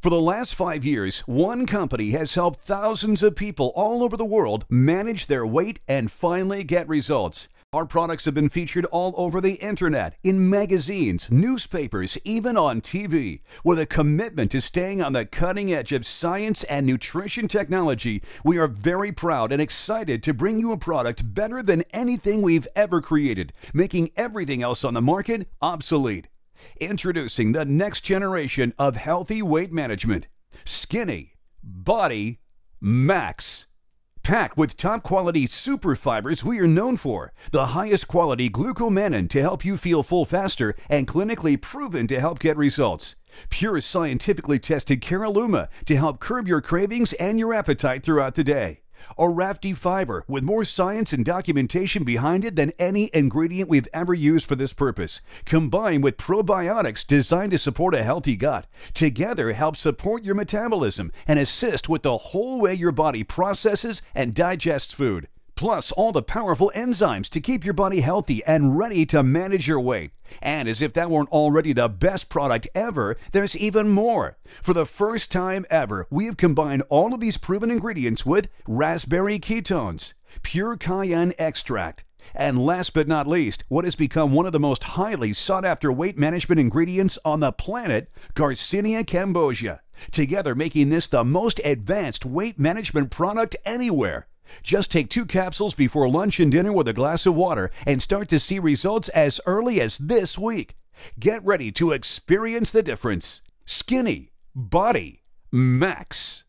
For the last five years, one company has helped thousands of people all over the world manage their weight and finally get results. Our products have been featured all over the internet, in magazines, newspapers, even on TV. With a commitment to staying on the cutting edge of science and nutrition technology, we are very proud and excited to bring you a product better than anything we've ever created, making everything else on the market obsolete. Introducing the next generation of healthy weight management Skinny Body Max. Packed with top quality super fibers we are known for, the highest quality glucomannan to help you feel full faster and clinically proven to help get results. Pure scientifically tested Caralluma to help curb your cravings and your appetite throughout the day. Orafti Fiber with more science and documentation behind it than any ingredient we've ever used for this purpose, combined with probiotics designed to support a healthy gut. Together help support your metabolism and assist with the whole way your body processes and digests food plus all the powerful enzymes to keep your body healthy and ready to manage your weight. And as if that weren't already the best product ever, there's even more. For the first time ever, we have combined all of these proven ingredients with raspberry ketones, pure cayenne extract, and last but not least, what has become one of the most highly sought after weight management ingredients on the planet, Garcinia cambogia. Together, making this the most advanced weight management product anywhere. Just take two capsules before lunch and dinner with a glass of water and start to see results as early as this week. Get ready to experience the difference. Skinny Body Max.